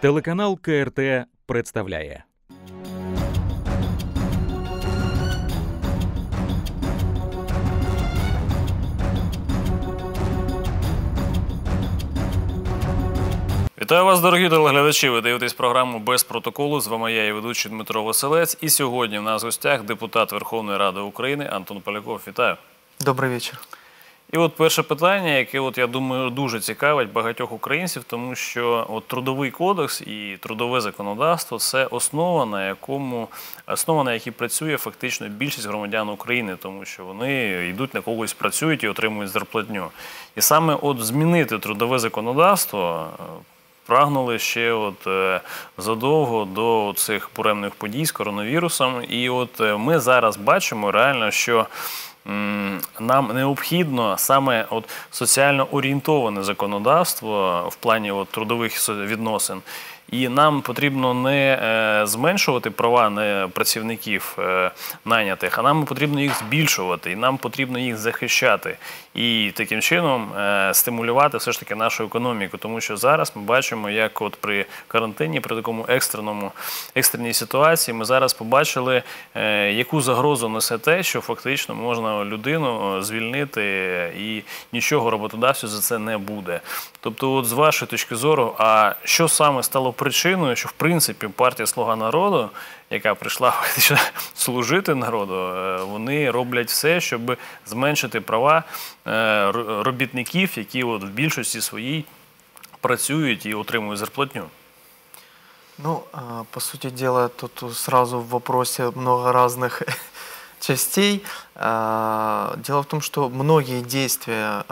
Телеканал КРТ представляє. Вітаю вас, дорогі телеглядачі. Ви дивитесь програму без протоколу. З вами я і ведучий Дмитро Василець. І сьогодні в нас в гостях депутат Верховної Ради України Антон Поляков. Вітаю. Добрый вечер. І от перше питання, яке от я думаю дуже цікавить багатьох українців, тому що от трудовий кодекс і трудове законодавство це основа, на якому основа, на якій працює фактично більшість громадян України, тому що вони йдуть на когось, працюють і отримують зарплатню. І саме от змінити трудове законодавство. е, Прагнули ще от е, задовго до цих буремних подій з коронавірусом. І от е, ми зараз бачимо реально, що нам необхідно саме от соціально орієнтоване законодавство в плані от трудових со- відносин. І нам потрібно не е, зменшувати права не працівників е, найнятих, а нам потрібно їх збільшувати, і нам потрібно їх захищати. І таким чином е, стимулювати все ж таки нашу економіку. Тому що зараз ми бачимо, як от при карантині, при такому екстреному екстреній ситуації, ми зараз побачили, е, яку загрозу несе те, що фактично можна людину е, звільнити, і нічого роботодавцю за це не буде. Тобто, от з вашої точки зору, а що саме стало причиною, що в принципі партія Слуга народу, яка прийшла фактично служити народу, е, вони роблять все, щоб зменшити права е, робітників, які от в більшості своїй працюють і отримують зарплатню. Ну, по сути дела, тут сразу в вопросе много частей. Дело в том, что многие действия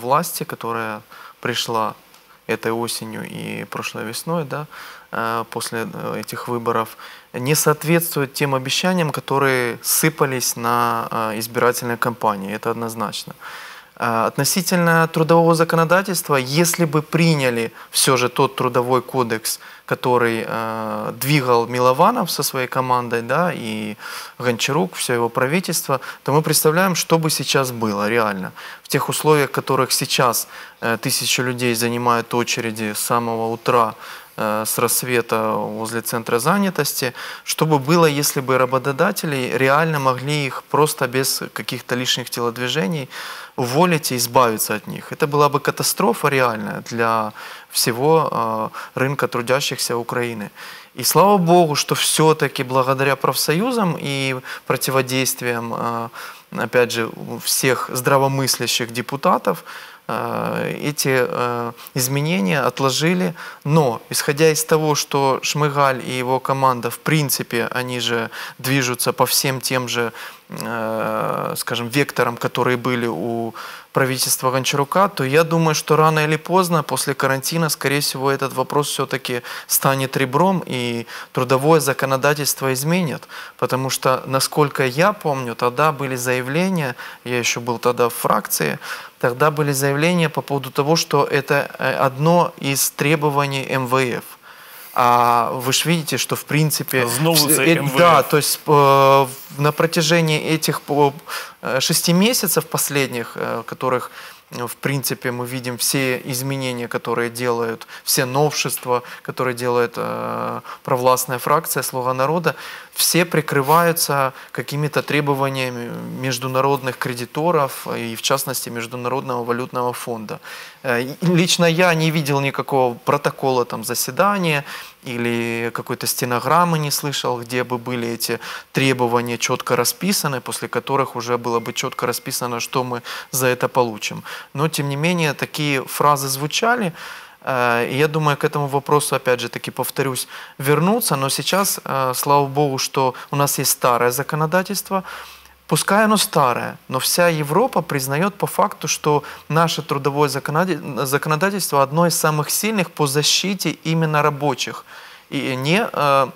власти, которая пришла этой осенью и прошлой весной, да, а, после э, этих выборов, не соответствуют тем обещаниям, которые сыпались на а, избирательной кампании. Это однозначно. А, Относительно трудового законодательства, если бы приняли все же тот трудовой кодекс, который э, двигал Милованов со своей командой, да, и Гончарук, все его правительство, то мы представляем, что бы сейчас было реально. В тех условиях, в которых сейчас э, тысячи людей занимают очереди с самого утра с рассвета возле центра занятости, что бы было, если бы работодатели реально могли их просто без каких-то лишних телодвижений уволить и избавиться от них. Это была бы катастрофа реальная для всего э, рынка трудящихся Украины. И слава Богу, что все-таки благодаря профсоюзам и противодействиям, э, опять же, всех здравомыслящих депутатов, э, эти э, изменения отложили. Но, исходя из того, что Шмыгаль и его команда, в принципе, они же движутся по всем тем же, э, скажем, векторам, которые были у правительства Гончарука, то я думаю, что рано или поздно, после карантина, скорее всего, этот вопрос все-таки станет ребром и трудовое законодательство изменят. Потому что, насколько я помню, тогда были заявления, я еще был тогда в фракции, тогда были заявления по поводу того, что это э, одно из требований МВФ. А вы же видите, что в принципе... Знову це э, МВФ. Да, то есть э, на протяжении этих э, шести месяцев последних, э, которых э, в принципе мы видим все изменения, которые делают, все новшества, которые делает э, провластная фракция «Слуга народа», все прикрываются какими-то требованиями международных кредиторов и, в частности, Международного валютного фонда. Э, Лично я не видел никакого протокола там, заседания или какой-то стенограммы не слышал, где бы были эти требования четко расписаны, после которых уже было бы четко расписано, что мы за это получим. Но, тем не менее, такие фразы звучали, Э, И я думаю, к этому вопросу, опять же таки, повторюсь, вернуться. Но сейчас, э, слава богу, что у нас есть старое законодательство, Пускай оно старое, но вся Европа признает по факту, что наше трудовое законодательство одно из самых сильных по защите именно рабочих. И не э,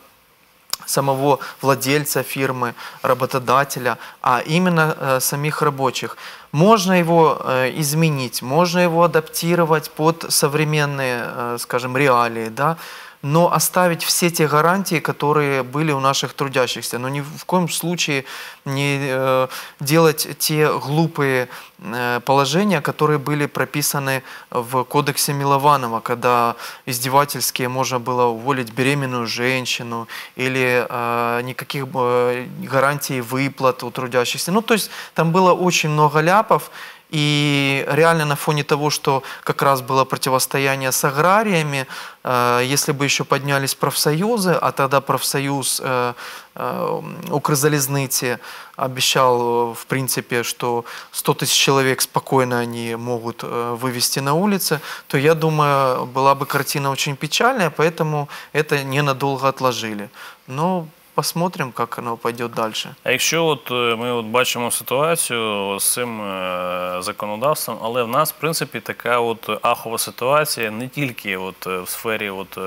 самого владельца фирмы, работодателя, а именно э, самих рабочих. Можно его э, изменить, можно его адаптировать под современные, э, скажем, реалии, да, но оставить все те гарантии, которые были у наших трудящихся. Но ни в коем случае не э, делать те глупые э, положения, которые были прописаны в кодексе Милованова, когда издевательски можно было уволить беременную женщину или э, никаких гарантий выплат у трудящихся. Ну, то есть там было очень много ляпов, и реально на фоне того, что как раз было противостояние с аграриями, э, если бы еще поднялись профсоюзы, а тогда профсоюз э, э, Укрзалезницы обещал, в принципе, что 100 тысяч человек спокойно они могут вывести на улицы, то, я думаю, была бы картина очень печальная, поэтому это ненадолго отложили. Но Посмотрим, як воно пойде далі. А якщо от е, ми от бачимо ситуацію з цим е, законодавством, але в нас, в принципі, така от ахова ситуація не тільки от е, в сфері от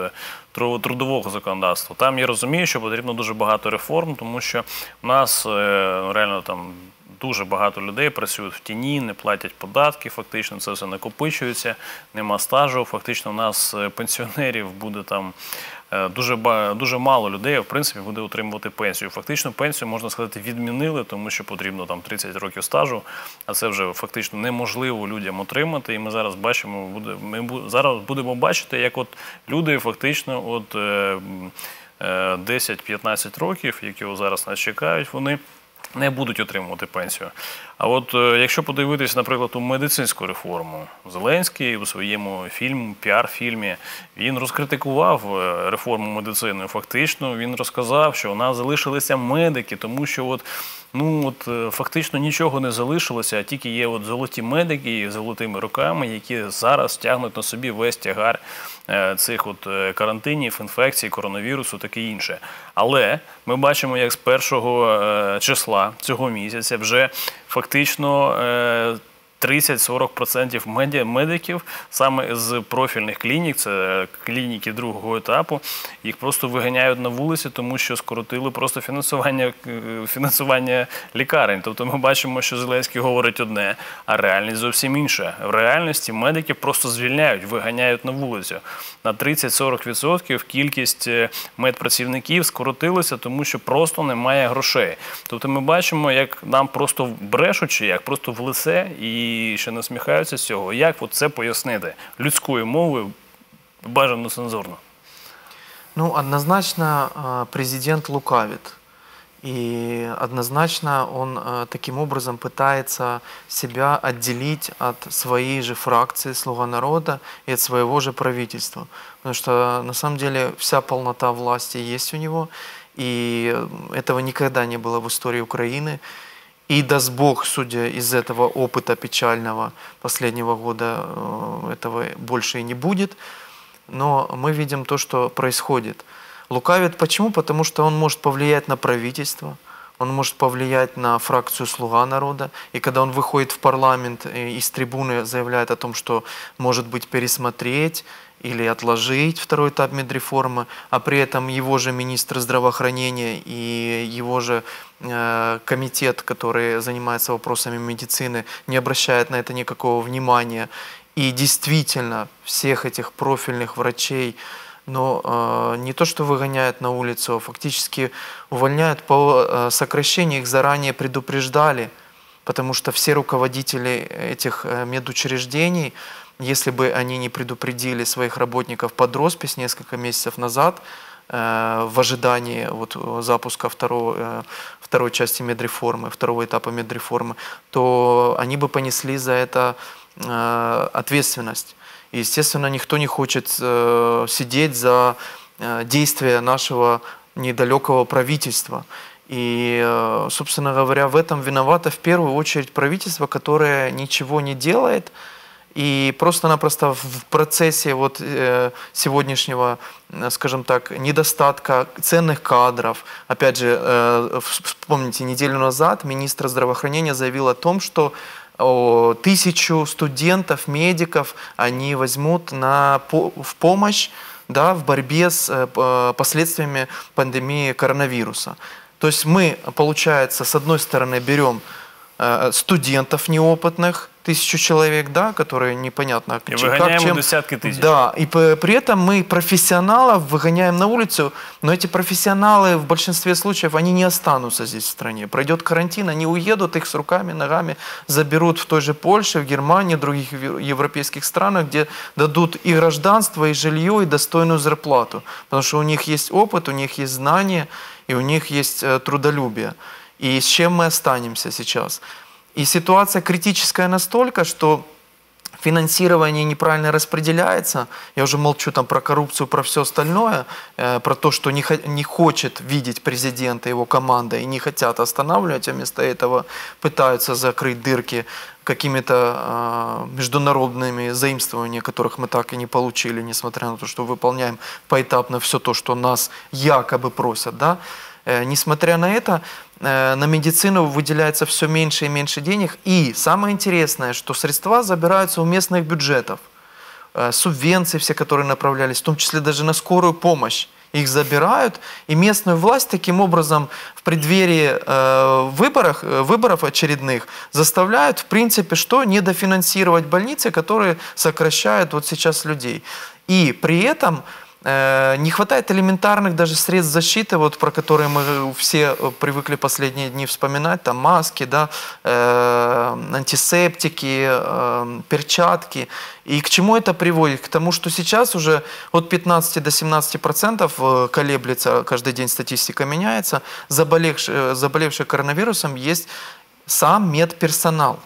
трудового законодавства. Там я розумію, що потрібно дуже багато реформ, тому що в нас реально там. Дуже багато людей працюють в тіні, не платять податки. Фактично це все накопичується, нема стажу. Фактично, у нас пенсіонерів буде там дуже дуже мало людей в принципі буде отримувати пенсію. Фактично, пенсію можна сказати відмінили, тому що потрібно там 30 років стажу, а це вже фактично неможливо людям отримати. І ми зараз бачимо, буде ми зараз будемо бачити, як от люди фактично, от 10-15 е, років, які зараз нас чекають, вони не будуть отримувати пенсію. А от е, якщо подивитись, наприклад, у медицинську реформу, Зеленський у своєму фільму, піар-фільмі, він розкритикував е, реформу медицини. Фактично, він розказав, що у нас залишилися медики, тому що от ну от е, фактично нічого не залишилося, а тільки є от золоті медики з золотими руками, які зараз тягнуть на собі весь тягар е, цих от е, карантинів, інфекцій, коронавірусу, таке інше. Але ми бачимо, як з першого числа цього місяця вже фактично 30-40% медиків саме з профільних клінік, це клініки другого етапу, їх просто виганяють на вулиці, тому що скоротили просто фінансування е, фінансування лікарень. Тобто ми бачимо, що Зеленський говорить одне, а реальність зовсім інша. В реальності медиків просто звільняють, виганяють на вулицю. На 30-40% кількість е, медпрацівників скоротилася, тому що просто немає грошей. Тобто ми бачимо, як нам просто брешучи, як просто в лице і і ще насміхаються з цього. Як от це пояснити людською мовою бажано цензурно? Ну, однозначно президент лукавит. И однозначно он таким образом пытается себя отделить от своей же фракции «Слуга народа» и от своего же правительства. Потому что на самом деле вся полнота власти есть у него, и этого никогда не было в истории Украины. И даст Бог, судя из этого опыта печального последнего года, э, этого больше и не будет. Но мы видим то, что происходит. Лукавит почему? Потому что он может повлиять на правительство, он может повлиять на фракцию «Слуга народа». И когда он выходит в парламент и с трибуны заявляет о том, что, может быть, пересмотреть или отложить второй этап медреформы, а при этом его же министр здравоохранения и его же э, комитет, который занимается вопросами медицины, не обращает на это никакого внимания. И действительно всех этих профильных врачей, но э, не то что выгоняют на улицу, а фактически увольняют по э, сокращению, их заранее предупреждали, потому что все руководители этих э, медучреждений если бы они не предупредили своих работников под роспись несколько месяцев назад, э, в ожидании вот запуска второго, э, второй части медреформы, второго этапа медреформы, то они бы понесли за это э, ответственность. Естественно, никто не хочет сидеть за действия нашего недалекого правительства. И, собственно говоря, в этом виновато в первую очередь правительство, которое ничего не делает, и просто-напросто в процессе вот э, сегодняшнего, э, скажем так, недостатка ценных кадров, опять же, э, вспомните, неделю назад министр здравоохранения заявил о том, что тысячу студентов, медиков они возьмут на, в помощь да, в борьбе с последствиями пандемии коронавируса. То есть мы, получается, с одной стороны берем студентов неопытных, тысячу человек, да, которые непонятно и чем, как, чем. десятки тысяч. Да, и при этом мы профессионалов выгоняем на улицу, но эти профессионалы в большинстве случаев, они не останутся здесь в стране. Пройдет карантин, они уедут, их с руками, ногами заберут в той же Польше, в Германии, в других европейских странах, где дадут и гражданство, и жилье, и достойную зарплату. Потому что у них есть опыт, у них есть знания, и у них есть э, трудолюбие. И с чем мы останемся сейчас? И ситуация критическая настолько, что финансирование неправильно распределяется. Я уже молчу там про коррупцию, про все остальное, э, про то, что не, не хочет видеть президента, его команда и не хотят останавливать, а вместо этого пытаются закрыть дырки какими-то э, международными заимствованиями, которых мы так и не получили, несмотря на то, что выполняем поэтапно все то, что нас якобы просят. Да? Э, несмотря на это, на медицину выделяется все меньше и меньше денег. И самое интересное, что средства забираются у местных бюджетов. Э, субвенции все, которые направлялись, в том числе даже на скорую помощь их забирают, и местную власть таким образом в преддверии э, выборах, выборов очередных заставляют, в принципе, что недофинансировать больницы, которые сокращают вот сейчас людей. И при этом Э, не хватает элементарных даже средств защиты, вот, про которые мы все э, привыкли последние дни вспоминать, там маски, да, э, антисептики, э, перчатки. И к чему это приводит? К тому, что сейчас уже от 15 до 17 процентов э, колеблется, каждый день статистика меняется, заболевших, заболевших коронавирусом есть сам медперсонал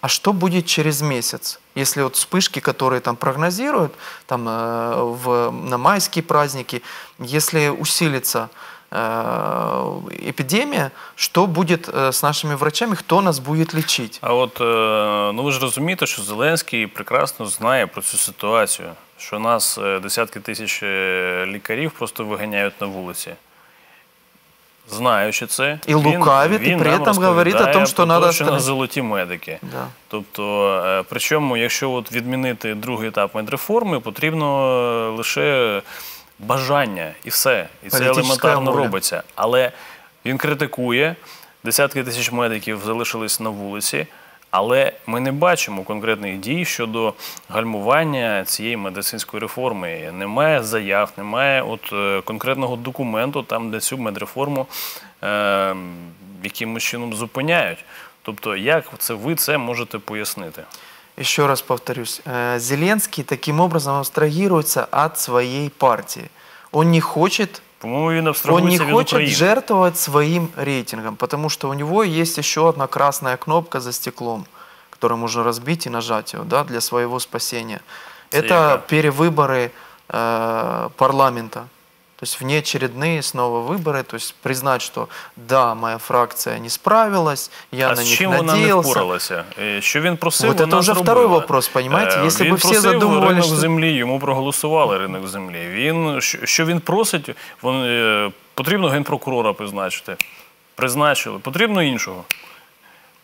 А что будет через месяц? Если вот вспышки, которые там прогнозируют там, э, в, на майские праздники, если усилится э, эпидемия, что будет э, с нашими врачами, кто нас будет лечить? А от ну ви ж розумієте, що Зеленський прекрасно знає про цю ситуацію, що нас десятки тисяч лікарів просто виганяють на вулиці. Знаючи це, і лукавить, і при цьому говорить о тому, що треба на золоті медики. Да. Тобто, е, причому, якщо от відмінити другий етап медреформи, потрібно е, лише бажання і все. І це елементарно воля. робиться. Але він критикує, десятки тисяч медиків залишились на вулиці. Але ми не бачимо конкретних дій щодо гальмування цієї медицинської реформи. Немає заяв, немає от е, конкретного документу, там де цю медреформу е, якимось чином зупиняють. Тобто, як це ви це можете пояснити? Еще раз повторюсь, е, Зеленский таким образом абстрагируется от своей партии. Он не хочет По-моему, он не хочет Украины. жертвовать своим рейтингом, потому что у него есть еще одна красная кнопка за стеклом, которую можно разбить и нажать ее да, для своего спасения. Это перевыборы э, парламента. То есть внеочередные снова выборы, то есть признать, что да, моя фракция не справилась, я а на них чим надеялся. вона не впоралася? Що він просив, вот это уже второй вопрос, понимаете? Если він бы все задумывались, ринок що... землі, йому проголосували ринок землі. Він, що він просить, він, потрібно генпрокурора призначити. Призначили, потрібно іншого.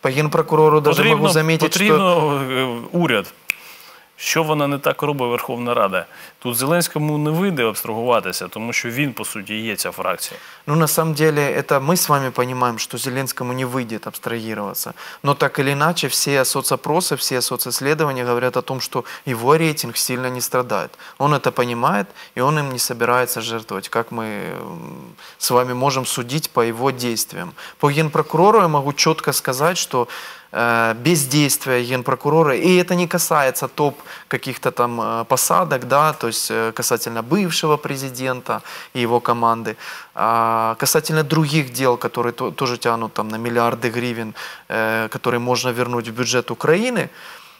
По генпрокурору даже потрібно, могу заметить, потрібно що... уряд. Що вона не так робить Верховна Рада? Тут Зеленському не вийде абстрагуватися, тому що він, по суті, є ця фракція. Ну, на самом деле, это мы с вами понимаем, что Зеленскому не выйдет абстрагироваться. Но так или иначе, все соцопросы, все социсследования говорят о том, что его рейтинг сильно не страдает. Он это понимает, и он им не собирается жертвовать, как мы с вами можем судить по его действиям. По генпрокурору я могу четко сказать, что Э, бездействия генпрокурора, и это не касается топ каких-то там э, посадок, да, то есть э, касательно бывшего президента и его команды, а касательно других дел, которые тоже тянут там на миллиарды гривен, которые можно вернуть в бюджет Украины,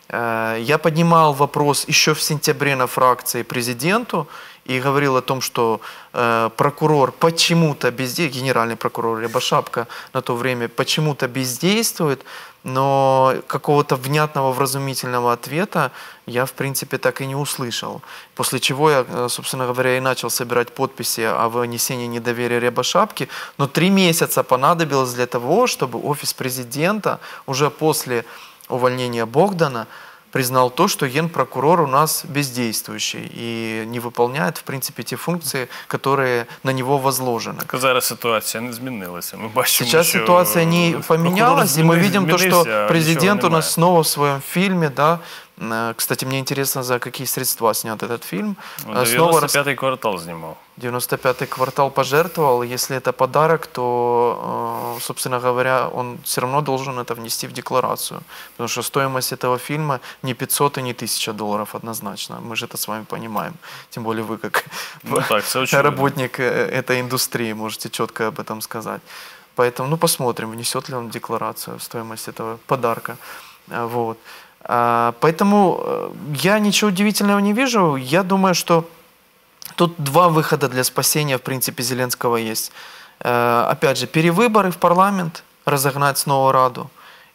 я поднимал вопрос еще в сентябре на фракции президенту и говорил о том, что э, прокурор почему-то бездействует, генеральный прокурор Рябошапка на то время почему-то бездействует, но какого-то внятного вразумительного ответа я, в принципе, так и не услышал. После чего я, э, собственно говоря, и начал собирать подписи о вынесении недоверия Рябошапки, но три месяца понадобилось для того, чтобы офис президента уже после увольнения Богдана признал то, что генпрокурор у нас бездействующий и не выполняет, в принципе, те функции, которые на него возложены. Так зараз ситуація не змінилася. Ми бачимо, Сейчас що ситуация не прокурор поменялась, и мы зміни- видим то, змінився, что а президент нічого у нас немає. снова в своем фильме, да, э, кстати, мне интересно, за какие средства снят этот фильм. Ну, Э, Снова рас- 95-й квартал знімав. 95-й квартал пожертвовал. Если это подарок, то, э, собственно говоря, он все равно должен это внести в декларацию. Потому что стоимость этого фильма не 500 и не 1000 долларов однозначно. Мы же это с вами понимаем. Тем более вы, как Ну так, работник э, этой индустрии, можете четко об этом сказать. Поэтому, ну, посмотрим, внесет ли он в декларацию стоимость этого подарка. А, Вот. А, Поэтому э, я ничего удивительного не вижу. Я думаю, что Тут два выхода для спасения, в принципе, Зеленского есть. Э, Опять же, перевыборы в парламент, разогнать снова Раду.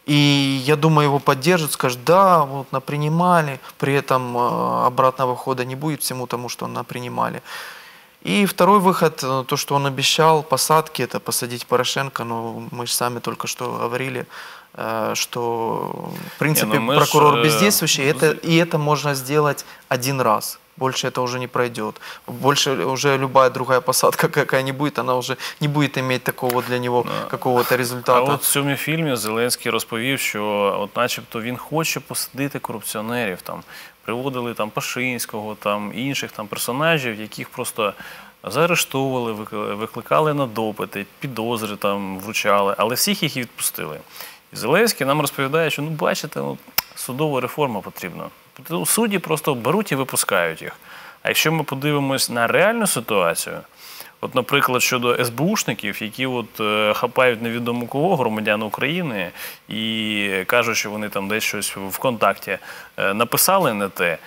И я думаю, его поддержат, скажут, да, вот напринимали, при этом э, обратного хода не будет всему тому, что напринимали. И второй выход, э, то, что он обещал, посадки, это посадить Порошенко, но мы же сами только что говорили, что, в принципе, мы ж, прокурор э, бездействующий, это, и это можно сделать один раз. Больше это уже не пройдет. Больше уже любая другая посадка, какая не будет, она уже не будет иметь такого для него какого-то А от в цьому фільмі Зеленський розповів, що от начебто він хоче посадити корупціонерів. Там приводили там Пашинського, там інших там персонажів, яких просто заарештовували, вик- викликали на допити, підозри там вручали, але всіх їх і відпустили. І Зеленський нам розповідає, що ну бачите, ну, судова реформа потрібна. Тобто Судді просто беруть і випускають їх. А якщо ми подивимось на реальну ситуацію, От, наприклад, щодо СБУшників, які от е, хапають невідомо кого громадян України і кажуть, що вони там десь щось в контакті е, написали не те,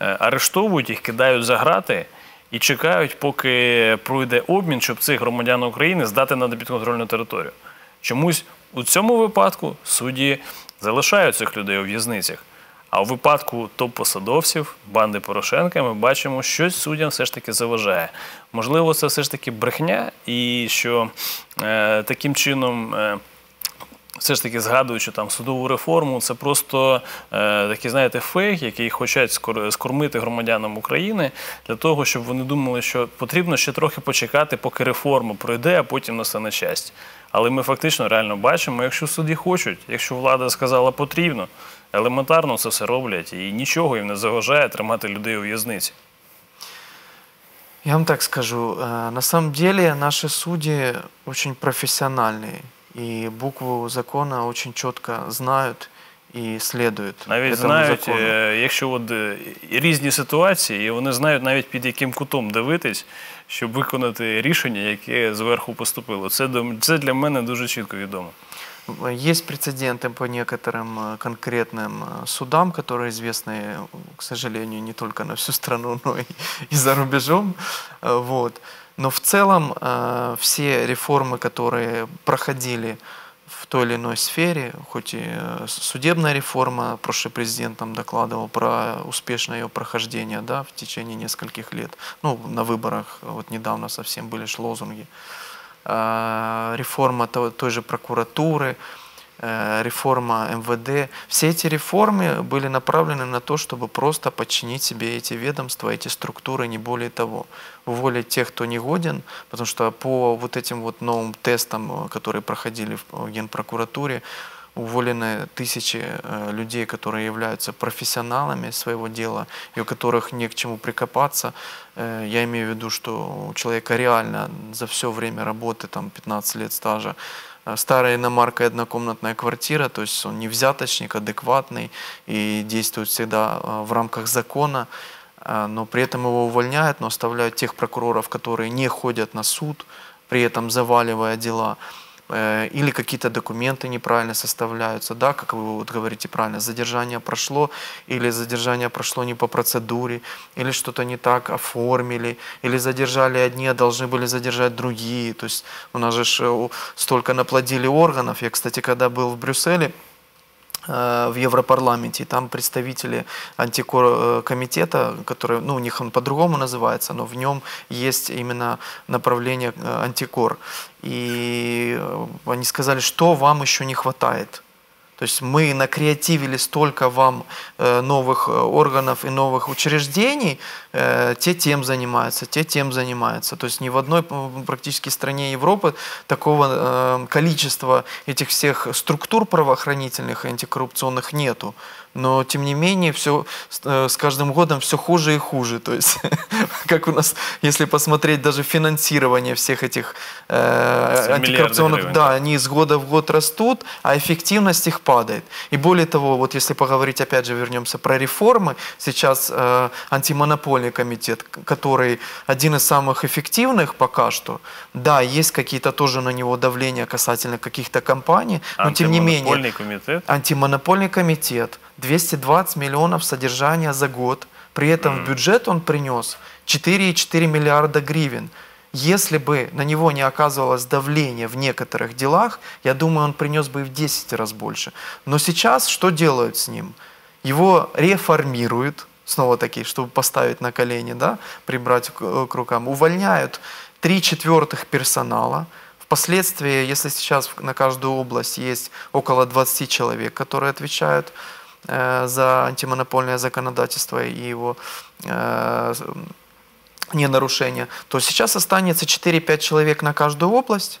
е, арештовують їх, кидають за грати і чекають, поки пройде обмін, щоб цих громадян України здати на підконтрольну територію. Чомусь у цьому випадку судді залишають цих людей у в'язницях. А у випадку топ-посадовців банди Порошенка ми бачимо, що суддям все ж таки заважає. Можливо, це все ж таки брехня, і що е, таким чином. Е, все ж таки згадуючи там судову реформу, це просто е, такий, знаєте, фейк, який хочуть скор- скормити громадянам України для того, щоб вони думали, що потрібно ще трохи почекати, поки реформа пройде, а потім настане щастя. Але ми фактично реально бачимо, якщо судді хочуть, якщо влада сказала потрібно, елементарно це все роблять і нічого їм не заважає тримати людей у в'язниці. Я вам так скажу, э, на самом деле наши судьи очень профессиональные, и букву закона очень четко знают и следуют Навіть этому знають, закону. е, якщо от е, різні ситуації, і вони знають навіть під яким кутом дивитись, щоб виконати рішення, яке зверху поступило. Це, до- це для мене дуже чітко відомо. Есть прецеденты по некоторым э, конкретным э, судам, которые известны, к сожалению, не только на всю страну, но и, и за рубежом. Э, Вот. Но в целом все реформы, которые проходили в той или иной сфере, хоть и судебная реформа, прошлый президент нам докладывал про успешное ее прохождение да, в течение нескольких лет. Ну, на выборах вот недавно совсем были лозунги реформа то- той же прокуратуры, э, реформа МВД. Все эти реформы были направлены на то, чтобы просто подчинить себе эти ведомства, эти структуры, не более того. Уволить тех, кто не годен, потому что по вот этим вот новым тестам, э, которые проходили в Генпрокуратуре, уволены тысячи э, людей, которые являются профессионалами своего дела, и у которых не к чему прикопаться. Э, Я имею в виду, что у человека реально за все время работы, там 15 лет стажа, э, старая иномарка и однокомнатная квартира, то есть он не взяточник, адекватный и действует всегда в рамках закона, но при этом его увольняют, но оставляют тех прокуроров, которые не ходят на суд, при этом заваливая дела или какие-то документы неправильно составляются, да, как вы вот говорите правильно, задержание прошло, или задержание прошло не по процедуре, или что-то не так оформили, или задержали одни, а должны были задержать другие. То есть у нас же э, столько наплодили органов. Я, кстати, когда был в Брюсселе, э, в Европарламенте, и там представители антикор-комитета, который, ну, у них он по-другому называется, но в нем есть именно направление э, антикор. И э, они сказали, что вам еще не хватает. То есть мы накреативили столько вам э, новых э, органов и новых учреждений, э, те тем занимаются, те тем занимаются. То есть ни в одной практически стране Европы такого количества этих всех структур правоохранительных и антикоррупционных нету но тем не менее все э, с каждым годом все хуже и хуже. То есть, как у нас, если посмотреть даже финансирование всех этих э, антикоррупционных, да, они из года в год растут, а эффективность их падает. И более того, вот если поговорить, опять же, вернемся про реформы, сейчас э, антимонопольный комитет, который один из самых эффективных пока что, да, есть какие-то тоже на него давления касательно каких-то компаний, но тем не менее... Антимонопольный комитет? Антимонопольный комитет 220 миллионов содержания за год. При этом в бюджет он принес 4,4 миллиарда гривен. Если бы на него не оказывалось давление в некоторых делах, я думаю, он принес бы и в 10 раз больше. Но сейчас что делают с ним? Его реформируют, снова таки, чтобы поставить на колени, да, прибрать к, к рукам, увольняют три четвертых персонала. Впоследствии, если сейчас на каждую область есть около 20 человек, которые отвечают Э, за антимонопольное законодательство и его э, ненарушение, то сейчас останется 4-5 человек на каждую область.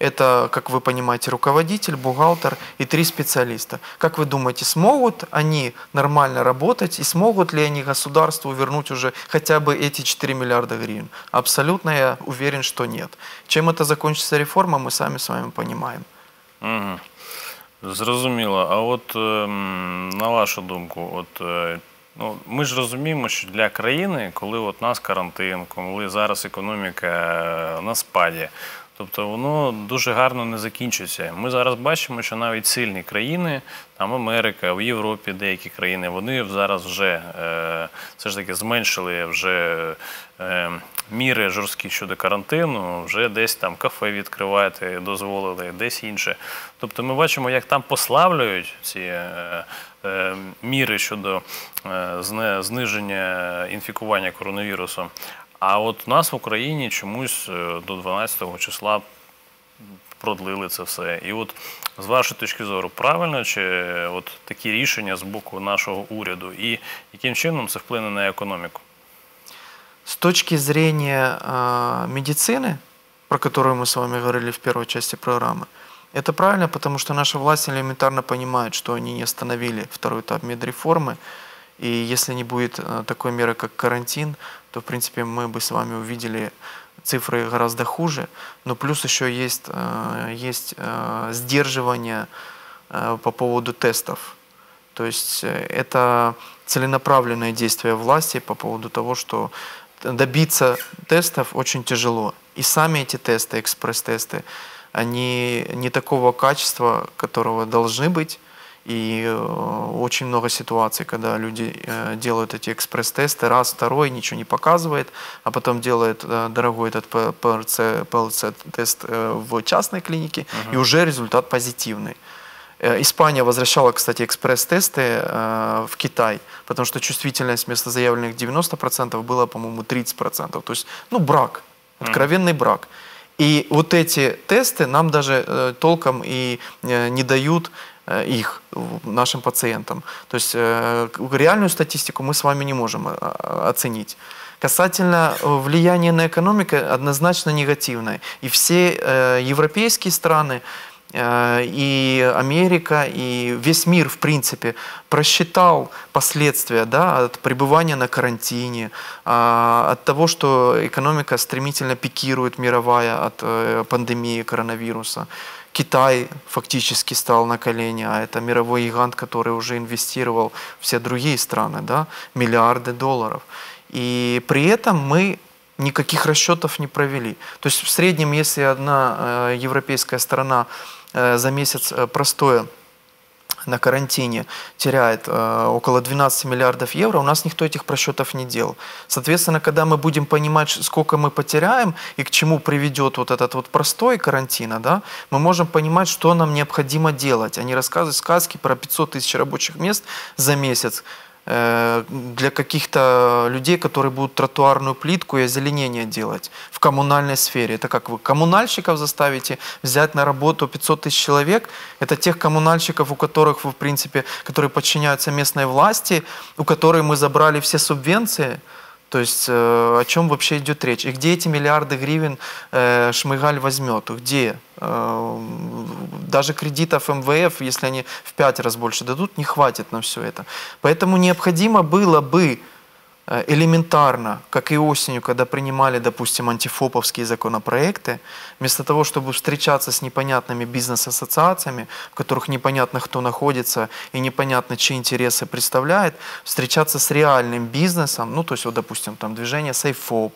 Это, как вы понимаете, руководитель, бухгалтер и три специалиста. Как вы думаете, смогут они нормально работать и смогут ли они государству вернуть уже хотя бы эти 4 миллиарда гривен? Абсолютно я уверен, что нет. Чем это закончится реформа, мы сами с вами понимаем. Угу. Зрозуміло. А от на вашу думку, от ну ми ж розуміємо, що для країни, коли от нас карантин, коли зараз економіка на спаді, Тобто воно дуже гарно не закінчиться. Ми зараз бачимо, що навіть сильні країни, там Америка, в Європі деякі країни, вони зараз вже е, все ж таки зменшили вже е, міри жорсткі щодо карантину, вже десь там кафе відкривати дозволили, десь інше. Тобто ми бачимо, як там пославлюють ці е, міри щодо зниження інфікування коронавірусом. А от у нас в Україні чомусь е, до 12 числа продлили це все. І от з вашої точки зору, правильно чи от такі рішення з боку нашого уряду, і яким чином це вплине на економіку? С точки зрения э, медицины, про которую мы с вами говорили в первой части программы, это правильно, потому что наша власть элементарно понимает, что они не остановили второй этап медреформы, и если не будет э, такой меры, как карантин, то, в принципе, мы бы с вами увидели цифры гораздо хуже. Но плюс еще есть, э, есть э, сдерживание э, по поводу тестов. То есть это целенаправленное действие власти по поводу того, что добиться тестов очень тяжело. И сами эти тесты, экспресс-тесты, они не такого качества, которого должны быть. И э, очень много ситуаций, когда люди э, делают эти экспресс-тесты, раз, второй, ничего не показывает, а потом делает э, дорогой этот ПЛЦ-тест в частной клинике, uh-huh. и уже результат позитивный. Испания возвращала, кстати, экспресс-тесты в Китай, потому что чувствительность вместо заявленных 90% было, по-моему, 30%. То есть, ну, брак, откровенный брак. И вот эти тесты нам даже толком и не дают их, нашим пациентам. То есть э, реальную статистику мы с вами не можем э, оценить. Касательно влияния на экономику, однозначно негативное. И все европейские страны, и Америка, и весь мир, в принципе, просчитал последствия да, от пребывания на карантине, а, от того, что экономика стремительно пикирует мировая от пандемии коронавируса. Китай фактически стал на колени, а это мировой гигант, который уже инвестировал все другие страны, да, миллиарды долларов. И при этом мы никаких расчетов не провели. То есть в среднем, если одна э, европейская страна э, за месяц э, простое на карантине теряет э, около 12 миллиардов евро, у нас никто этих просчетов не делал. Соответственно, когда мы будем понимать, сколько мы потеряем и к чему приведет вот этот вот простой карантина, да, мы можем понимать, что нам необходимо делать, а не рассказывать сказки про 500 тысяч рабочих мест за месяц, для каких-то людей, которые будут тротуарную плитку и озеленение делать в коммунальной сфере. Это как вы коммунальщиков заставите взять на работу 500 тысяч человек. Это тех коммунальщиков, у которых вы, в принципе, которые подчиняются местной власти, у которых мы забрали все субвенции. То есть э, о чем вообще идет речь? И где эти миллиарды гривен э, Шмыгаль возьмет? Где? Э, даже кредитов МВФ, если они в пять раз больше дадут, не хватит на все это. Поэтому необходимо было бы элементарно, как и осенью, когда принимали, допустим, антифоповские законопроекты, вместо того, чтобы встречаться с непонятными бизнес-ассоциациями, в которых непонятно, кто находится и непонятно, чьи интересы представляет, встречаться с реальным бизнесом, ну, то есть, вот, допустим, там движение Сейфоп,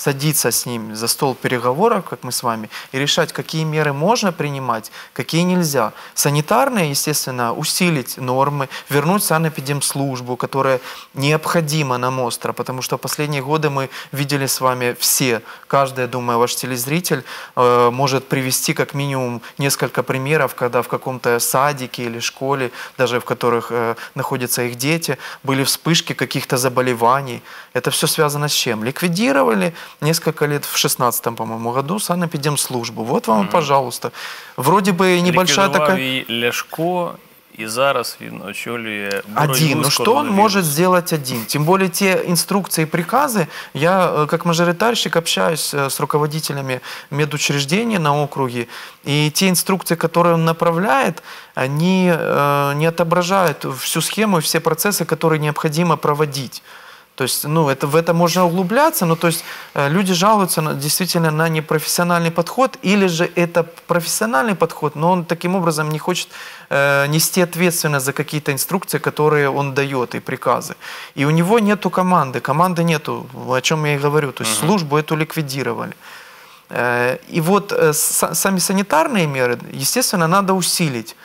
садиться с ним за стол переговоров, как мы с вами, и решать, какие меры можно принимать, какие нельзя. Санитарные, естественно, усилить нормы, вернуть санэпидемслужбу, которая необходима нам остро, потому что последние годы мы видели с вами все, каждый, я думаю, ваш телезритель э, может привести как минимум несколько примеров, когда в каком-то садике или школе, даже в которых э, находятся их дети, были вспышки каких-то заболеваний. Это все связано с чем? Ликвидировали несколько лет, в 16 по-моему, году санэпидемслужбу. Вот вам, mm-hmm. пожалуйста. Вроде бы небольшая такая... і Ляшко, и зараз він очолює Один. Ну что он может сделать один? Тем более те инструкции и приказы, я э, как мажоритарщик общаюсь э, с руководителями медучреждений на округе, и те инструкции, которые он направляет, они э, не отображают всю схему и все процессы, которые необходимо проводить. То есть, ну, это, в это можно углубляться, но то есть э, люди жалуются на, действительно на непрофессиональный подход, или же это профессиональный подход, но он таким образом не хочет э, нести ответственность за какие-то инструкции, которые он дает, и приказы. И у него нету команды, команды нету, о чем я и говорю, то есть uh-huh. службу эту ликвидировали. Э, и вот э, сами санитарные меры, естественно, надо усилить.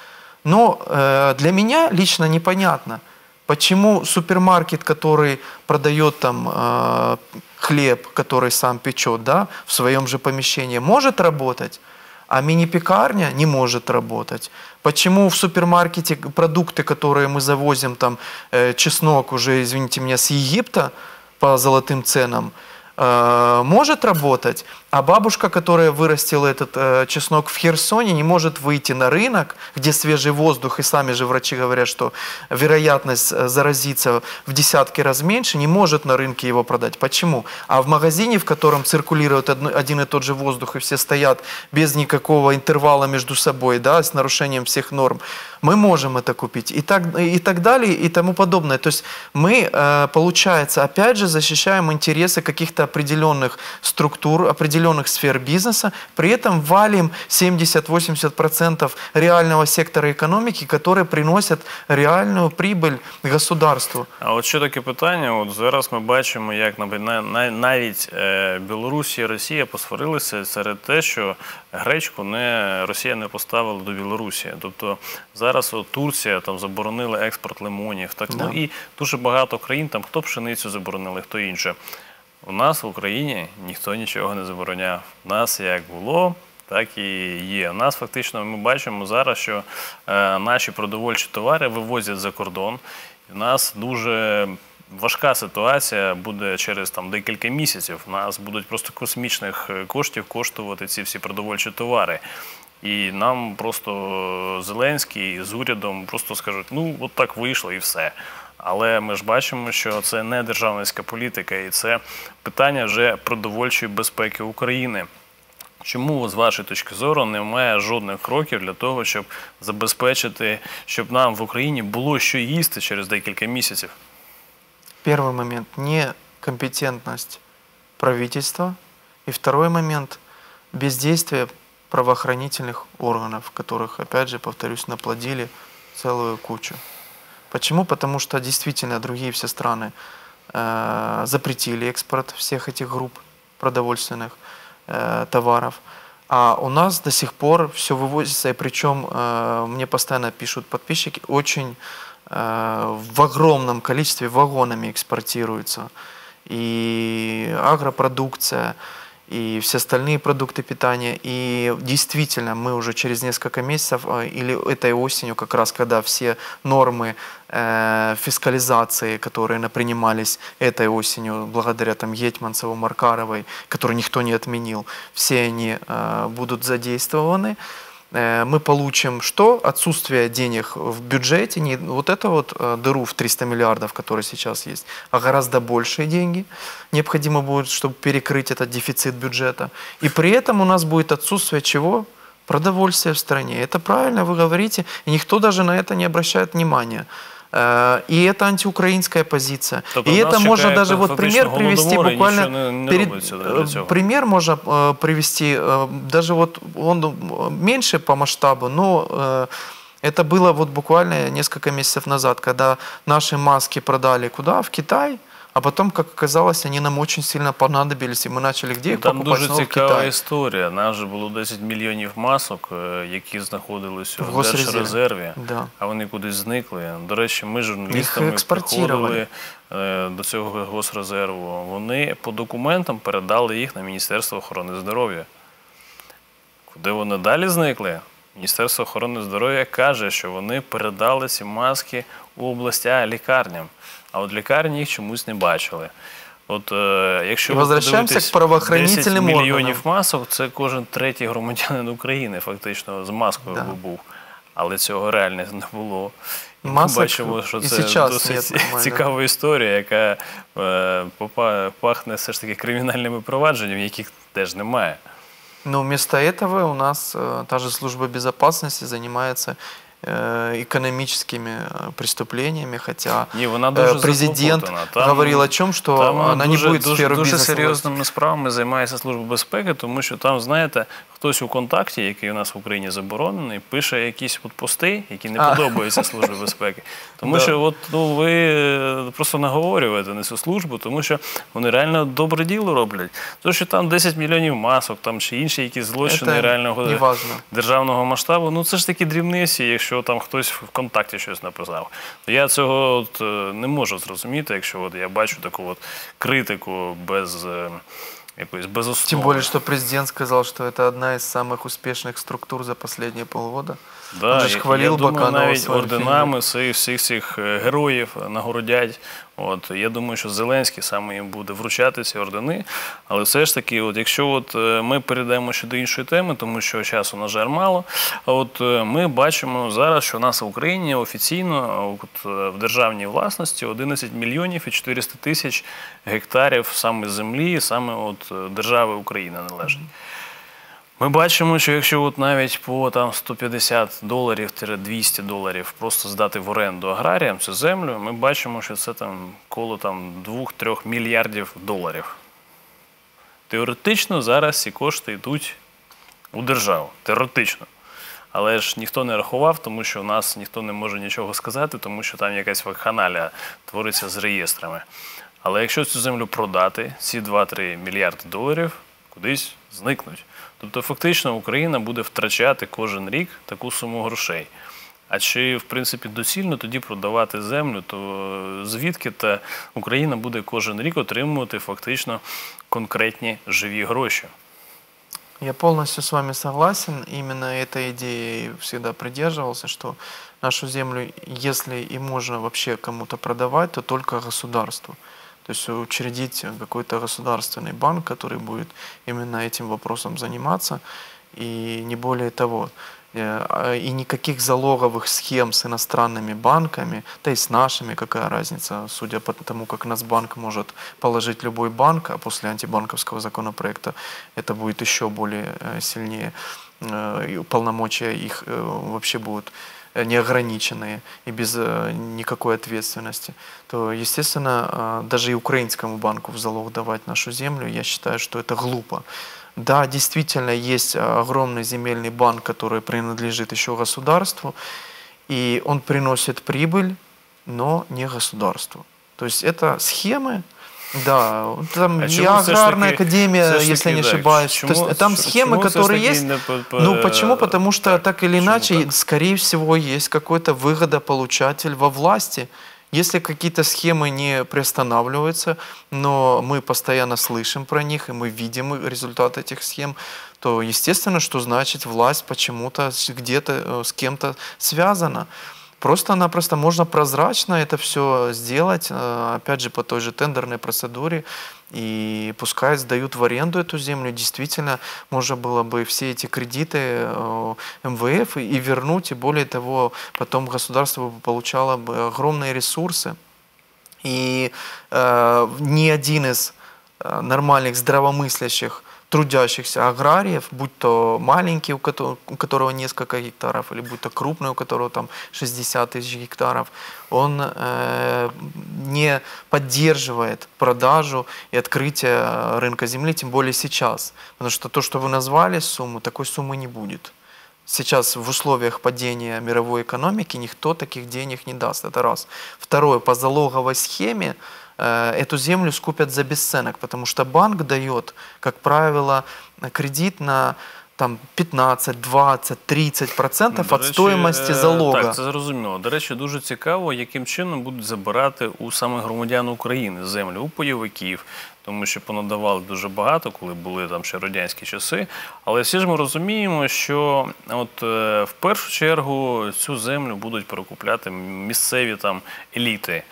Но э, для меня лично непонятно – Почему супермаркет, который продает там э, хлеб, который сам печет, да, в своем же помещении, может работать, а мини-пекарня не может работать? Почему в супермаркете продукты, которые мы завозим, там э, чеснок уже, извините меня, с Египта по золотым ценам, э, может работать, а бабушка, которая вырастила этот э, чеснок в Херсоне, не может выйти на рынок, где свежий воздух, и сами же врачи говорят, что вероятность э, заразиться в десятки раз меньше, не может на рынке его продать. Почему? А в магазине, в котором циркулирует один и тот же воздух, и все стоят без никакого интервала между собой, да, с нарушением всех норм, мы можем это купить. И так, и так далее, и тому подобное. То есть мы, э, получается, опять же защищаем интересы каких-то определенных структур, определенных определенных сфер бизнеса, при этом валим 70-80% реального сектора экономики, которые приносят реальную прибыль государству. А от що таке питання? От зараз ми бачимо, як навіть Білорусі і Росія посварилися серед те, що гречку не Росія не поставила до Білорусі. Тобто зараз от Турція там заборонила експорт лимонів, так да. ну і дуже багато країн там хто пшеницю заборонили, хто інше. У нас в Україні ніхто нічого не забороняв. У нас як було, так і є. У нас фактично ми бачимо зараз, що е, наші продовольчі товари вивозять за кордон. У нас дуже важка ситуація буде через там декілька місяців. У нас будуть просто космічних е, коштів коштувати ці всі продовольчі товари. І нам просто Зеленський з урядом просто скажуть, ну от так вийшло і все. Але ми ж бачимо, що це не державницька політика, і це питання вже продовольчої безпеки України. Чому з вашої точки зору немає жодних кроків для того, щоб забезпечити, щоб нам в Україні було що їсти через декілька місяців? Перший момент некомпетентность правительства. И второй момент бездействие правоохранительных органов, которых, опять же, повторюсь, наплодили целую кучу. Почему? Потому что действительно другие все страны э, запретили экспорт всех этих групп продовольственных э, товаров. А у нас до сих пор все вывозится, и причем э, мне постоянно пишут подписчики, очень э, в огромном количестве вагонами экспортируется. И агропродукция, и все остальные продукты питания. И действительно, мы уже через несколько месяцев, э, или этой осенью, как раз когда все нормы э, фискализации, которые принимались этой осенью, благодаря там Етманцеву, Маркаровой, которые никто не отменил, все они э, будут задействованы. Э, мы получим что? Отсутствие денег в бюджете, не вот это вот э, дыру в 300 миллиардов, который сейчас есть, а гораздо большие деньги необходимо будет, чтобы перекрыть этот дефицит бюджета. И при этом у нас будет отсутствие чего? Продовольствия в стране. Это правильно вы говорите, и никто даже на это не обращает внимания. Э, и это антиукраинская позиция. Тобто и это можно даже вот пример привести і буквально не- не перед цього. пример можно э, привести э, даже вот он э, меньше по масштабу, но э, это было вот буквально несколько месяцев назад, когда наши маски продали куда? В Китай. А потом, как оказалось, они нам очень сильно понадобились, и мы начали где их Там покупать? дуже Снова в цікава Китае. історія. Нас же було 10 мільйонів масок, е, які знаходилися В Госрезерві. Держрезерві, Да. а вони кудись зникли. До речі, ми журналістами Їх експортували. приходили е, до цього госрезерву. Вони по документам передали їх на Міністерство охорони здоров'я. Куди вони далі зникли? Міністерство охорони здоров'я каже, що вони передали ці маски у області а, лікарням, а от лікарні їх чомусь не бачили. От е, якщо І ви возвращаємося подивитесь, к правоохранительним 10 мільйонів органам. масок, це кожен третій громадянин України фактично з маскою Да. би був. Але цього реально не було. І Ми Масок бачимо, що і це сейчас досить нет нормально. цікава історія, яка е, попа- пахне все ж таки кримінальними провадженнями, яких теж немає. Но вместо этого у нас э, та же служба безопасности занимается э, экономическими э, преступлениями, хотя Ні, вона э, дуже президент заклопотана. Там- говорил о чем, что Там она дуже, не будет в дуже, сферу дуже бизнеса влазить. серйозними справами займається Служба безпеки, тому що там, знаєте, хтось у контакті, який у нас в Україні заборонений, пише якісь от пости, які не А. подобаються Службі безпеки. Тому Да. що от, ну, ви е, просто наговорюєте на цю службу, тому що вони реально добре діло роблять. То, що там 10 мільйонів масок там, чи інші якісь злочини Это реального не важно. державного масштабу, ну це ж такі дрібниці, якщо там хтось в контакті щось написав. Я цього от, е, не можу зрозуміти, якщо от я бачу таку от критику без е, якоїсь без основи. Тем более, что президент сказал, что это одна из самых успешных структур за последние полгода. Да, Он же ж я думаю, Баканова навіть своем орденами всіх, всіх цих е, героїв нагородять. От я думаю, що Зеленський саме їм буде вручати ці ордени. Але все ж таки, от якщо от е, ми перейдемо ще до іншої теми, тому що часу, на жаль, мало. От е, ми бачимо зараз, що у нас в Україні офіційно от, в державній власності 11 мільйонів і 400 тисяч гектарів саме землі, саме от держави України належить. Ми бачимо, що якщо от навіть по там 150 доларів 200 доларів просто здати в оренду аграріям цю землю, ми бачимо, що це там коло там 2-3 мільярдів доларів. Теоретично зараз ці кошти йдуть у державу. Теоретично. Але ж ніхто не рахував, тому що у нас ніхто не може нічого сказати, тому що там якась вакханалія твориться з реєстрами. Але якщо цю землю продати, ці 2-3 мільярди доларів кудись зникнуть. Тобто, фактично, Україна буде втрачати кожен рік таку суму грошей. А чи в принципі доцільно тоді продавати землю, то звідки та Україна буде кожен рік отримувати фактично конкретні живі гроші? Я полностью с вами согласен. Именно этой идеей всегда придерживался, что нашу землю, если и можно вообще кому-то продавать, то только государству. То есть учредить какой-то государственный банк, который будет именно этим вопросом заниматься, и не более того. Э, а- И никаких залоговых схем с иностранными банками, да и с нашими, какая разница, судя по тому, как Нацбанк может положить любой банк, а после антибанковского законопроекта это будет еще более э, сильнее, э, и полномочия их вообще будут неограниченные и без э, никакой ответственности, то, естественно, э, даже и украинскому банку в залог давать нашу землю, я считаю, что это глупо. Да, действительно, есть э, огромный земельный банк, который принадлежит еще государству, и он приносит прибыль, но не государству. То есть это схемы, да, там А таки- академия, если не ошибаюсь. чому- То есть там схемы, которые есть. по- по- Ну почему? Потому что так, так, или иначе, так? скорее всего, есть какой-то выгодополучатель во власти. Если какие-то схемы не приостанавливаются, но мы постоянно слышим про них, и мы видим результат этих схем, то естественно, что значит власть почему-то где-то э, с кем-то связана. Просто-напросто можно прозрачно это все сделать, э, опять же, по той же тендерной процедуре, и пускай сдают в аренду эту землю. Действительно, можно было бы все эти кредиты э, МВФ и вернуть, и более того, потом государство получало бы огромные ресурсы. И э, ни один из э, нормальных здравомыслящих трудящихся аграриев, будь то маленький, у которого, у которого несколько гектаров, или будь то крупный, у которого там 60 тысяч гектаров, он э, не поддерживает продажу и открытие рынка земли, тем более сейчас. Потому что то, что вы назвали сумму, такой суммы не будет. Сейчас в условиях падения мировой экономики никто таких денег не даст. Это раз. Второе, по залоговой схеме эту землю скупят за бесценок, потому что банк дает, как правило, кредит на там 15, 20, 30 процентів від стоїмості залога. Так, це зрозуміло. До речі, дуже цікаво, яким чином будуть забирати у саме громадян України землю, у бойовиків, тому що понадавали дуже багато, коли були там ще радянські часи. Але всі ж ми розуміємо, що от е, в першу чергу цю землю будуть перекупляти місцеві там еліти.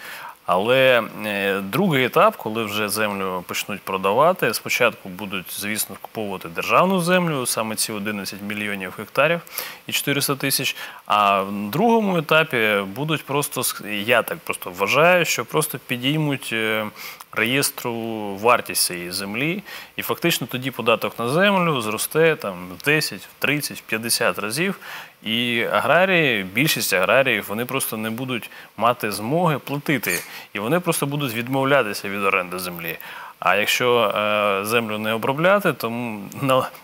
Але е, другий етап, коли вже землю почнуть продавати, спочатку будуть, звісно, куповувати державну землю, саме ці 11 мільйонів гектарів і 400 тисяч. А в другому етапі будуть просто, я так просто вважаю, що просто підіймуть е, реєстру вартість цієї землі, і фактично тоді податок на землю зросте там в 10, в 30, в 50 разів. І аграрії, більшість аграріїв, вони просто не будуть мати змоги платити, і вони просто будуть відмовлятися від оренди землі. А якщо е, землю не обробляти, то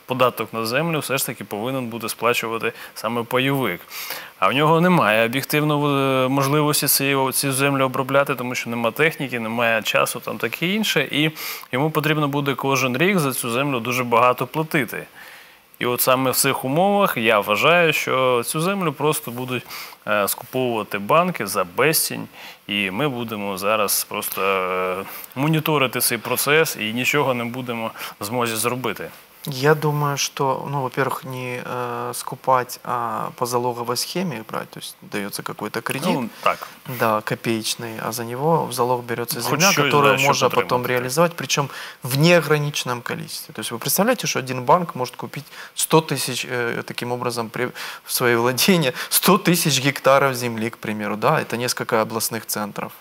податок на землю все ж таки повинен бути сплачувати саме пайовик. А в нього немає об'єктивно е, можливості цієї цю землю обробляти, тому що немає техніки, немає часу, там таке інше. І йому потрібно буде кожен рік за цю землю дуже багато платити. І от саме в цих умовах я вважаю, що цю землю просто будуть е, скуповувати банки за безцінь, і ми будемо зараз просто е, моніторити цей процес і нічого не будемо в змозі зробити. Я думаю, что, ну, во-первых, не э, скупать, а по залоговой схеме брать, то есть дается какой-то кредит, ну, так. да, копеечный, а за него в залог берется земля, которую да, можно потом реализовать, причем в неограниченном количестве. То есть вы представляете, что один банк может купить 100 тысяч, э, таким образом, при, в свои владения, 100 тысяч гектаров земли, к примеру, да, это несколько областных центров.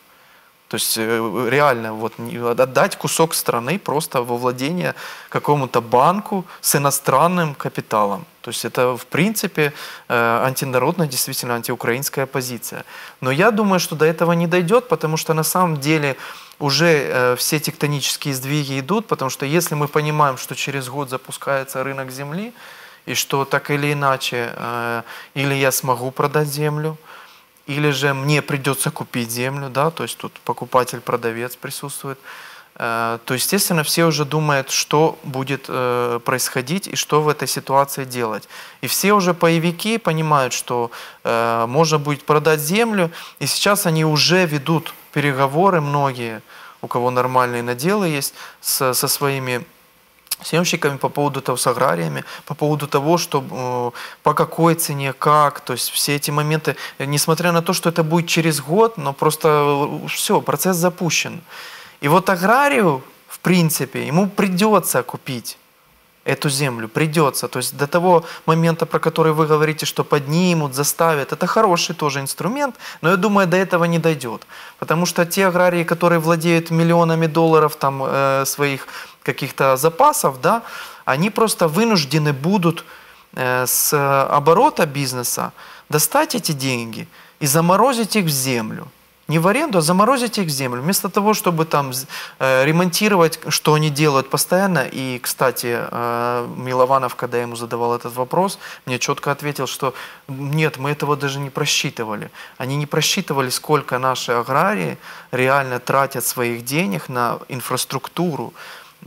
То есть э, реально вот отдать кусок страны просто во владение какому-то банку с иностранным капиталом. То есть это в принципе э, антинародная, действительно антиукраинская позиция. Но я думаю, что до этого не дойдет, потому что на самом деле уже э, все тектонические сдвиги идут, потому что если мы понимаем, что через год запускается рынок земли, и что так или иначе, или я смогу продать землю, или же мне придется купить землю, да, то есть тут покупатель-продавец присутствует, э, то, естественно, все уже думают, что будет э, происходить и что в этой ситуации делать. И все уже боевики понимают, что э, можно будет продать землю, и сейчас они уже ведут переговоры, многие, у кого нормальные наделы есть, со, со своими съемщиками по поводу того, с аграриями, по поводу того, что э, по какой цене, как, то есть все эти моменты, несмотря на то, что это будет через год, но просто э, все, процесс запущен. И вот аграрию, в принципе, ему придется купить эту землю, придется. То есть до того момента, про который вы говорите, что поднимут, заставят, это хороший тоже инструмент, но я думаю, до этого не дойдет. Потому что те аграрии, которые владеют миллионами долларов там, э, своих каких-то запасов, да, они просто вынуждены будут э, с оборота бизнеса достать эти деньги и заморозить их в землю. Не в аренду, а заморозить их в землю. Вместо того, чтобы там э, ремонтировать, что они делают постоянно. И, кстати, э, Милованов, когда я ему задавал этот вопрос, мне четко ответил, что нет, мы этого даже не просчитывали. Они не просчитывали, сколько наши аграрии реально тратят своих денег на инфраструктуру,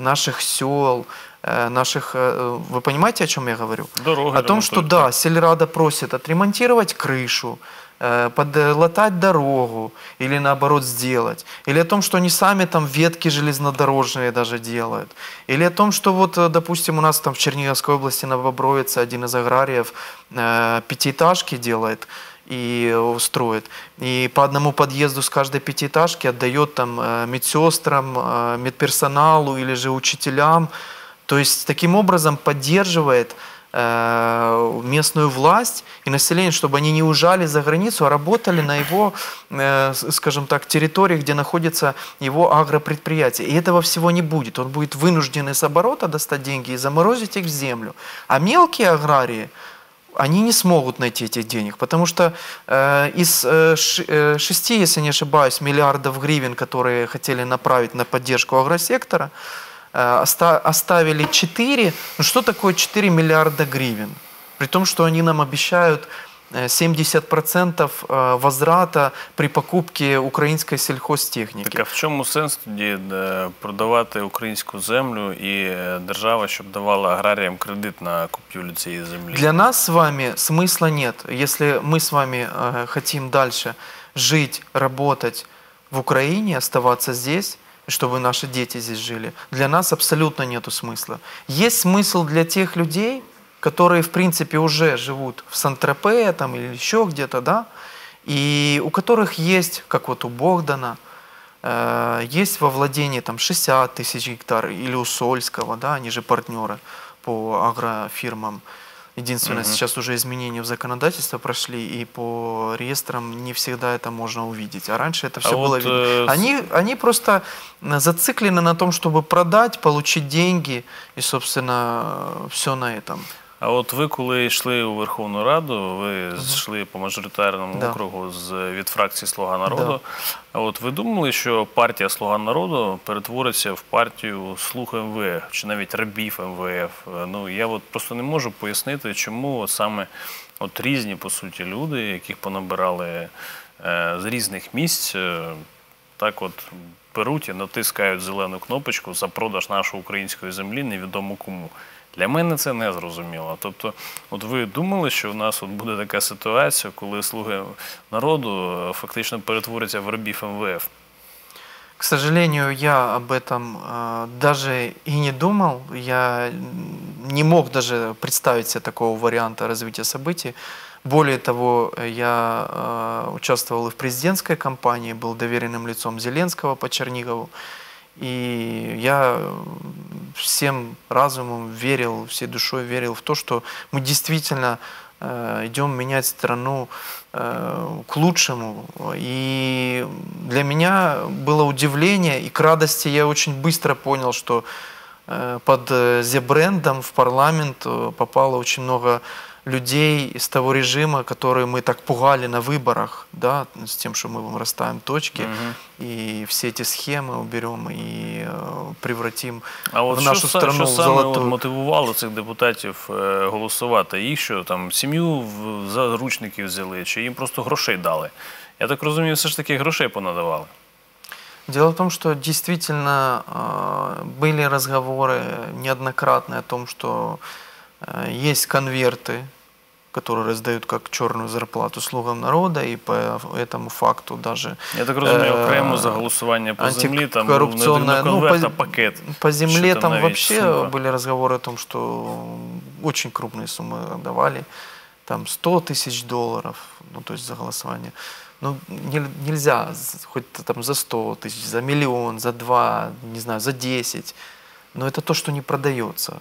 наших сел, э, наших... Э, вы понимаете, о чем я говорю? Дороги о том, что да, Сельрада просит отремонтировать крышу, э, подлатать дорогу или наоборот сделать, или о том, что они сами там ветки железнодорожные даже делают, или о том, что вот, допустим, у нас там в Черниговской области на Бобровице один из аграриев э, пятиэтажки делает, и строит. И по одному подъезду с каждой пятиэтажки отдает там э, медсестрам, э, медперсоналу или же учителям. То есть таким образом поддерживает э, местную власть и население, чтобы они не уезжали за границу, а работали на его, скажем так, территории, где находится его агропредприятие. И этого всего не будет. Он будет вынужден из оборота достать деньги и заморозить их в землю. А мелкие аграрии – они не смогут найти этих денег, потому что э, из э, э шести, если не ошибаюсь, миллиардов гривен, которые хотели направить на поддержку агросектора, э, оста оставили 4. Ну что такое 4 миллиарда гривен? При том, что они нам обещают 70% э, возврата при покупці української сільхозтехніки. Так а в чому сенс тоді е, продавати українську землю і е, держава, щоб давала аграріям кредит на купівлю цієї землі? Для нас с вами смысла нет. Если мы с вами э, хотим дальше жить, работать в Украине, оставаться здесь, чтобы наши дети здесь жили, для нас абсолютно нет смысла. Есть смысл для тех людей, которые, в принципе, уже живут в Сан-Тропе там, или еще где-то, да, и у которых есть, как вот у Богдана, э, есть во владении там 60 тысяч гектар, или у Сольского, да, они же партнеры по агрофирмам. Единственное, угу. сейчас уже изменения в законодательство прошли, и по реестрам не всегда это можно увидеть. А раньше это все а было вот, видно. Э... Они, они просто зациклены на том, чтобы продать, получить деньги, и, собственно, все на этом. А от ви, коли йшли у Верховну Раду, ви йшли по мажоритарному да. округу з від фракції Слуга народу. Да. А от ви думали, що партія Слуга народу перетвориться в партію Слуг МВФ чи навіть рабів МВФ? Ну я от просто не можу пояснити, чому от саме от різні по суті люди, яких понабирали е, з різних місць, е, так от беруть і натискають зелену кнопочку за продаж нашої української землі, невідомо кому. Для мене це не зрозуміло. Тобто, от ви думали, що у нас от буде така ситуація, коли слуги народу е, фактично перетворяться в рабів МВФ? К сожалению, я об этом э, даже и не думал. Я не мог даже представить себе такого варианта развития событий. Более того, я э, участвовал и в президентской кампании, был доверенным лицом Зеленского по Чернигову. И я всем разумом верил, всей душой верил в то, что мы действительно э, идем менять страну э, к лучшему. И для меня было удивление, и к радости я очень быстро понял, что э, под Зебрендом в парламент попало очень много людей из того режима, который мы так пугали на выборах, да, с тем, что мы расставим точки, угу. и все эти схемы уберем и э, превратим а в нашу що, страну що в саме золотую. от мотивувало цих депутатів е, голосувати? Їх що там сім'ю в заручників взяли, чи їм просто грошей дали? Я так розумію, все ж таки грошей понадавали. Дело в том, что действительно э, были разговоры неоднократные о том, что Э, есть конверты, которые раздают как черную зарплату слугам народа, и по этому факту даже... Я так розумію, э, окремо за голосування по землі, там коррупционная, ну, конверт, ну, по, пакет. По земле там, там вообще сумма. были разговоры о том, что очень крупные суммы давали, там 100 тысяч долларов, ну, то есть за голосование. Ну, нельзя, хоть там за 100 тысяч, за миллион, за два, не знаю, за 10, но это то, что не продается.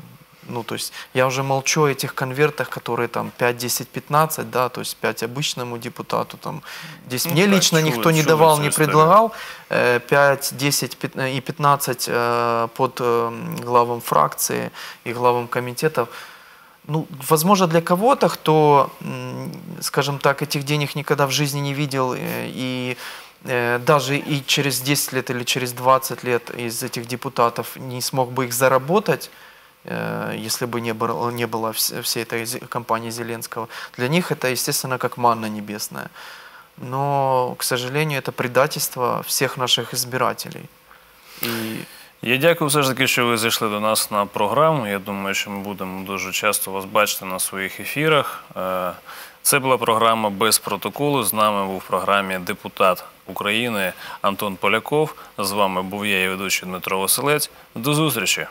Ну, то есть я уже молчу о этих конвертах, которые там 5, 10, 15, да, то есть 5 обычному депутату, там, здесь ну, мне да, лично чего, никто не давал, не предлагал, 5, 10 и 15 э, под э, главам фракции и главам комитетов. Ну, возможно, для кого-то, кто, скажем так, этих денег никогда в жизни не видел э, и даже и через 10 лет или через 20 лет из этих депутатов не смог бы их заработать, если бы не было, не было всей этой кампании Зеленского. Для них это, естественно, как манна небесная. Но, к сожалению, это предательство всех наших избирателей. И... Я дякую все ж таки, що ви зайшли до нас на програму. Я думаю, що ми будемо дуже часто вас бачити на своїх ефірах. Е, Це була програма без протоколу. З нами був в програмі депутат України Антон Поляков. З вами був я і ведучий Дмитро Василець. До зустрічі!